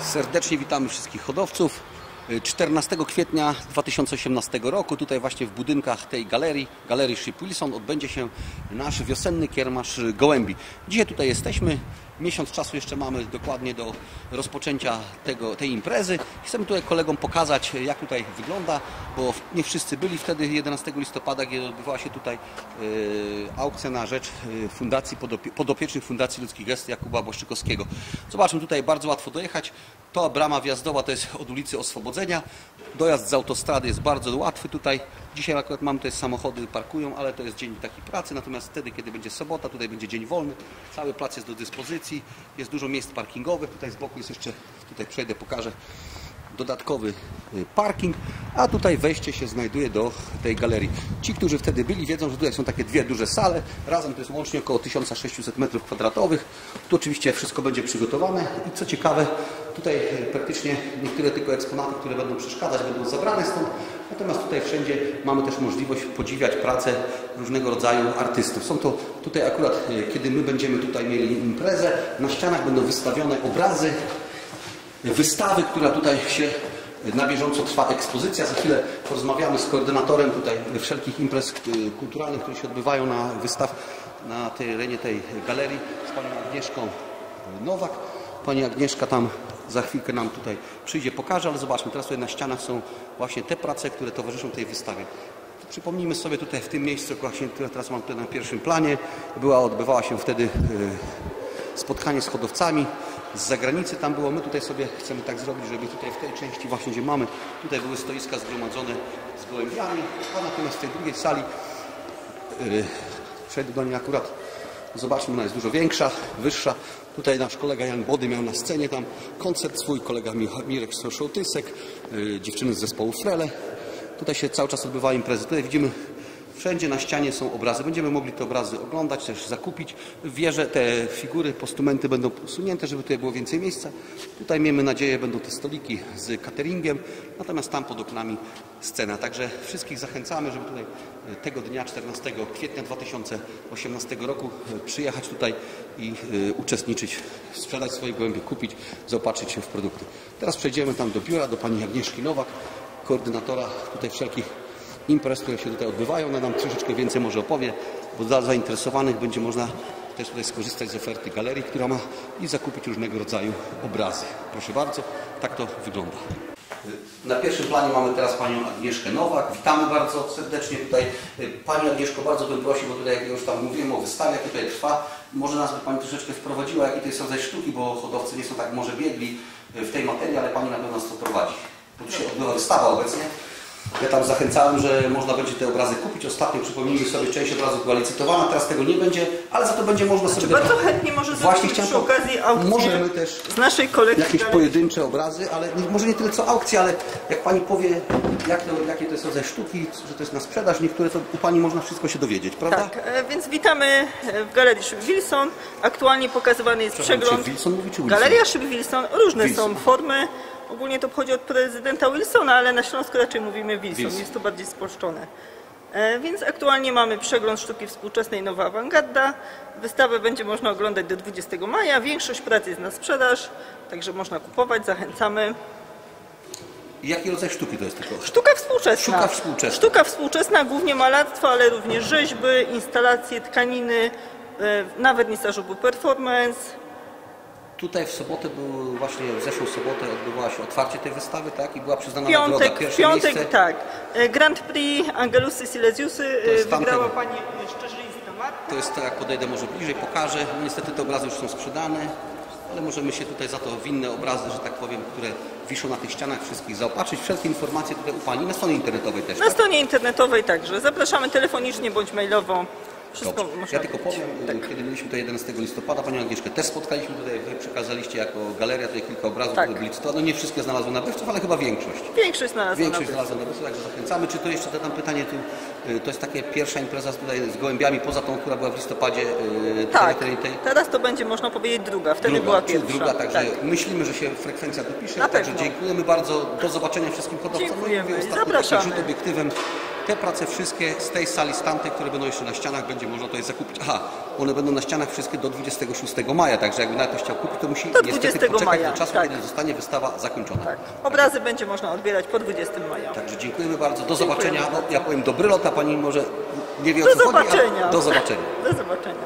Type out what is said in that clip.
Serdecznie witamy wszystkich hodowców. 14 kwietnia 2018 roku tutaj właśnie w budynkach tej galerii, Galerii Ship Wilson odbędzie się nasz wiosenny kiermasz gołębi. Dzisiaj tutaj jesteśmy, miesiąc czasu jeszcze mamy dokładnie do rozpoczęcia tego, tej imprezy. Chcemy tutaj kolegom pokazać jak tutaj wygląda, bo nie wszyscy byli wtedy 11 listopada, kiedy odbywała się tutaj e, aukcja na rzecz e, fundacji podopie podopiecznych Fundacji Ludzkich Gest Jakuba Błaszczykowskiego. Zobaczmy tutaj bardzo łatwo dojechać. To brama wjazdowa to jest od ulicy Oswobodzenia. Dojazd z autostrady jest bardzo łatwy tutaj. Dzisiaj akurat mamy tutaj samochody parkują, ale to jest dzień taki pracy. Natomiast wtedy, kiedy będzie sobota, tutaj będzie dzień wolny. Cały plac jest do dyspozycji. Jest dużo miejsc parkingowych. Tutaj z boku jest jeszcze, tutaj przejdę, pokażę dodatkowy y, parking, a tutaj wejście się znajduje do tej galerii. Ci, którzy wtedy byli, wiedzą, że tutaj są takie dwie duże sale. Razem to jest łącznie około 1600 m2. Tu oczywiście wszystko będzie przygotowane i co ciekawe, tutaj y, praktycznie niektóre tylko eksponaty, które będą przeszkadzać, będą zabrane stąd. Natomiast tutaj wszędzie mamy też możliwość podziwiać pracę różnego rodzaju artystów. Są to tutaj akurat, y, kiedy my będziemy tutaj mieli imprezę, na ścianach będą wystawione obrazy wystawy, która tutaj się na bieżąco trwa ekspozycja. Za chwilę porozmawiamy z koordynatorem tutaj wszelkich imprez y, kulturalnych, które się odbywają na wystaw na terenie tej galerii z panią Agnieszką Nowak. Pani Agnieszka tam za chwilkę nam tutaj przyjdzie, pokaże, ale zobaczmy, teraz tutaj na ścianach są właśnie te prace, które towarzyszą tej wystawie. Przypomnijmy sobie tutaj w tym miejscu, właśnie, które teraz mam tutaj na pierwszym planie, była, odbywała się wtedy y, spotkanie z hodowcami z zagranicy tam było. My tutaj sobie chcemy tak zrobić, żeby tutaj w tej części właśnie, gdzie mamy, tutaj były stoiska zgromadzone z gołębiami, a natomiast w tej drugiej sali yy, przejdę do niej akurat zobaczmy, ona jest dużo większa, wyższa. Tutaj nasz kolega Jan Body miał na scenie tam koncert swój, kolega Mirek Szołtysek, yy, dziewczyny z zespołu Frele. Tutaj się cały czas odbywa imprezy. Tutaj widzimy Wszędzie na ścianie są obrazy. Będziemy mogli te obrazy oglądać, też zakupić. Wierzę, te figury, postumenty będą usunięte, żeby tutaj było więcej miejsca. Tutaj miejmy nadzieję, będą te stoliki z cateringiem, natomiast tam pod oknami scena. Także wszystkich zachęcamy, żeby tutaj e, tego dnia, 14 kwietnia 2018 roku e, przyjechać tutaj i y, uczestniczyć, sprzedać swoje gołębie, kupić, zaopatrzyć się w produkty. Teraz przejdziemy tam do biura, do pani Agnieszki Nowak, koordynatora tutaj wszelkich imprez, które się tutaj odbywają. Ona nam troszeczkę więcej może opowie, bo dla zainteresowanych będzie można też tutaj skorzystać z oferty galerii, która ma i zakupić różnego rodzaju obrazy. Proszę bardzo, tak to wygląda. Na pierwszym planie mamy teraz Panią Agnieszkę Nowak. Witamy bardzo serdecznie tutaj. Pani Agnieszko, bardzo bym prosił, bo tutaj jak już tam mówiłem o wystawie, tutaj trwa, może nas by Pani troszeczkę wprowadziła, jakie to jest rodzaj sztuki, bo hodowcy nie są tak może biegli w tej materii, ale Pani na pewno nas to prowadzi. Bo tu się odbywa wystawa obecnie. Ja tam zachęcałem, że można będzie te obrazy kupić. Ostatnio przypomnijmy sobie, część obrazów była licytowana, teraz tego nie będzie, ale za to będzie można sobie... Bardzo chętnie może Właśnie przy okazji aukcji Możemy też z naszej kolekcji. jakieś dalej. pojedyncze obrazy, ale nie- może nie tyle co aukcje, ale jak Pani powie, jak to, jakie to jest rodzaj sztuki, że to jest na sprzedaż, niektóre to u Pani można wszystko się dowiedzieć, prawda? Tak, e, więc witamy e, w Galerii Szyb Wilson. Aktualnie pokazywany jest przegląd. Wilson mówi, czy Wilson? Galeria Szyb Wilson. Różne Wilson. są formy. Ogólnie to pochodzi od prezydenta Wilsona, ale na Śląsku raczej mówimy Wilson. Wilson. Jest to bardziej spolszczone. E, Więc aktualnie mamy przegląd sztuki współczesnej Nowa Awangarda. Wystawę będzie można oglądać do 20 maja. Większość prac jest na sprzedaż, także można kupować. Zachęcamy. Jaki rodzaj sztuki to jest tylko? Sztuka współczesna. Sztuka współczesna. Sztuka współczesna, głównie malarstwo, ale również rzeźby, instalacje, tkaniny, e, nawet niestażowy performance. Tutaj w sobotę był, właśnie w zeszłą sobotę odbywało się otwarcie tej wystawy, tak? I była przyznana nagroda, Piątek, pierwsze piątek miejsce. tak. E, Grand Prix Angelusy Silesiusy e, wygrała pani Szczerzyńska Marta. To jest tak, jak podejdę może bliżej, pokażę. Niestety te obrazy już są sprzedane, ale możemy się tutaj za to w inne obrazy, że tak powiem, które wiszą na tych ścianach wszystkich zaopatrzyć. Wszelkie informacje tutaj u Pani na stronie internetowej też. Na tak? stronie internetowej także. Zapraszamy telefonicznie bądź mailowo. Wszystko Dobrze. Ja tylko powiem, kiedy byliśmy tutaj 11 listopada, Panią Agnieszkę też spotkaliśmy tutaj, Wy przekazaliście jako galeria tutaj kilka obrazów, Tak. byli. No nie wszystkie znalazły nabywców, ale chyba większość. Większość znalazła Większość na znalazła nabywców, także zachęcamy. Czy to jeszcze zadam pytanie, y, to jest takie pierwsza impreza z, tutaj z gołębiami, poza tą, która była w listopadzie y, Tak, tej, tej, teraz to będzie można powiedzieć druga. Wtedy druga, była pierwsza. druga, także tak. myślimy, że się frekwencja dopisze. Na Także pewno. dziękujemy bardzo. Do zobaczenia wszystkim hodowcom. No i Dziękujemy. mówię Zapraszamy. taki obiektywem. Te prace wszystkie z tej sali, z tamtej, które będą jeszcze na ścianach, będzie można tutaj zakupić. Aha, one będą na ścianach wszystkie do 26 maja, także jakby nawet ktoś chciał kupić, to musi Do niestety 20 poczekać maja, do czasu, tak. kiedy zostanie wystawa zakończona. Tak. Obrazy będzie można odbierać po 20 maja. Także dziękujemy bardzo. Do zobaczenia. No, ja powiem dobry lot, a pani może nie wie o Do co chodzi. zobaczenia. ale Do zobaczenia. Do zobaczenia.